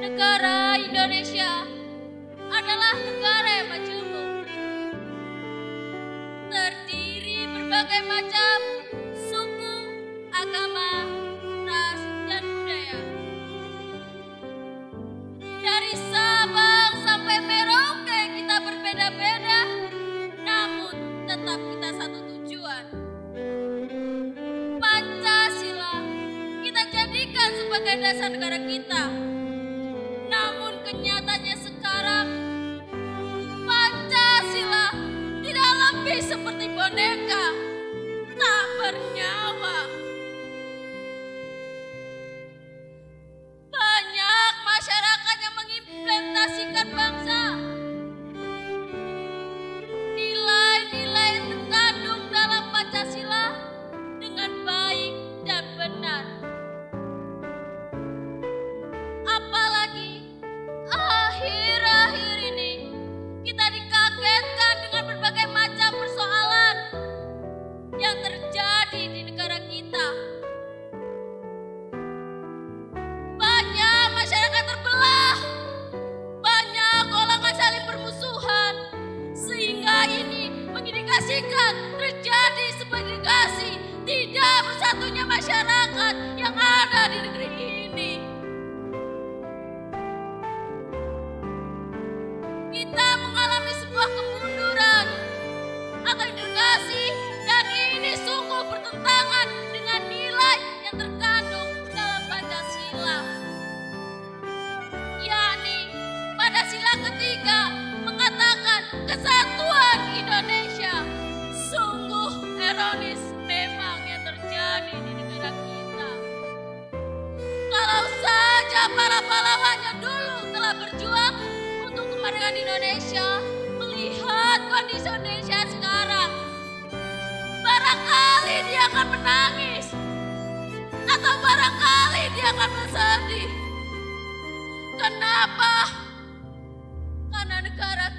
negara Indonesia adalah negara yang majemuk. Terdiri berbagai macam suku, agama, ras, dan budaya. Dari Sabang sampai Merauke kita berbeda-beda, namun tetap kita satu tujuan. Pancasila kita jadikan sebagai dasar negara kita. Seperti boneka masyarakat yang kemerdekaan Indonesia, melihat kondisi Indonesia sekarang, barangkali dia akan menangis atau barangkali dia akan bersedih. Kenapa? Karena negara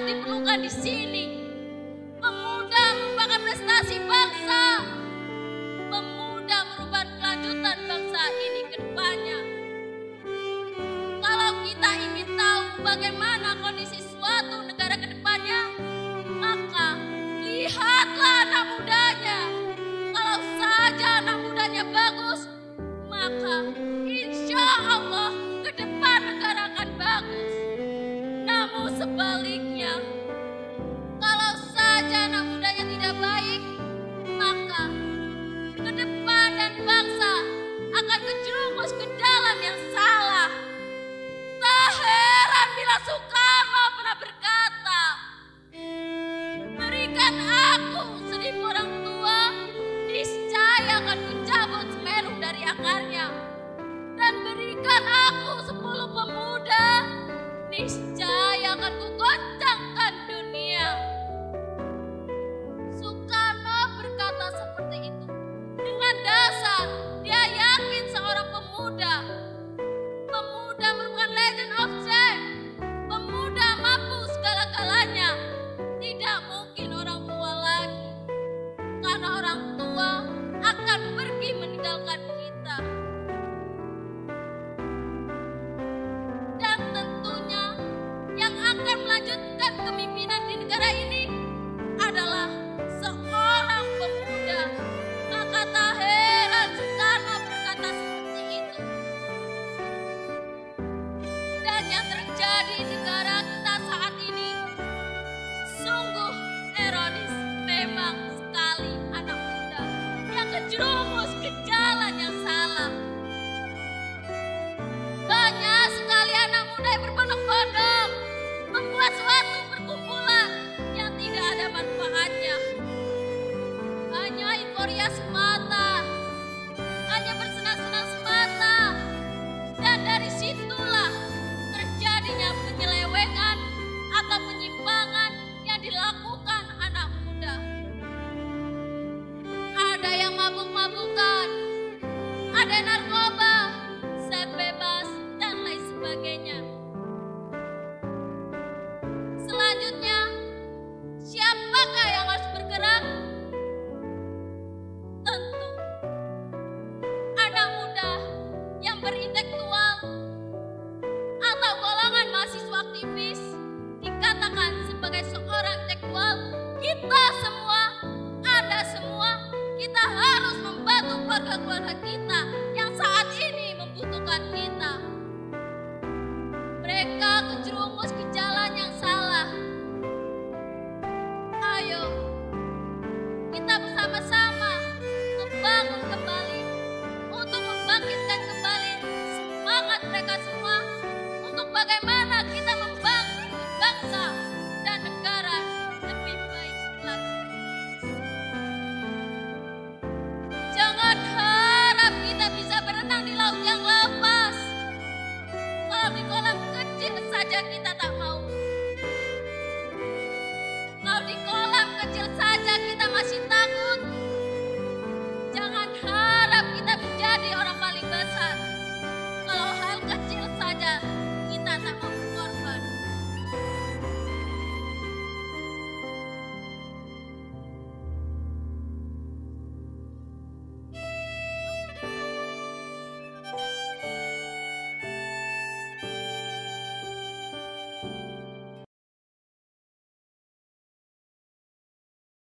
sangat diperlukan di sini. Pemuda merupakan prestasi bangsa. Pemuda merupakan kelanjutan bangsa ini ke depannya. Kalau kita ingin tahu bagaimana kondisi suatu negara ke depannya, maka lihatlah anak mudanya. Kalau saja anak mudanya bagus, maka anak mudanya tidak baik, maka ke depan dan bangsa akan terjerumus ke dalam yang salah. Tak heran bila Soekarno pernah berkata, Berikan aku seribu orang tua, niscaya akan kucabut semeru dari akarnya. Dan berikan aku sepuluh pemuda, niscaya akan kugoncangkan terjerumus ke jalan yang salah. Banyak sekali anak muda yang berbondong-bondong membuat suatu perkumpulan yang tidak ada manfaatnya. Hanya euforia semua para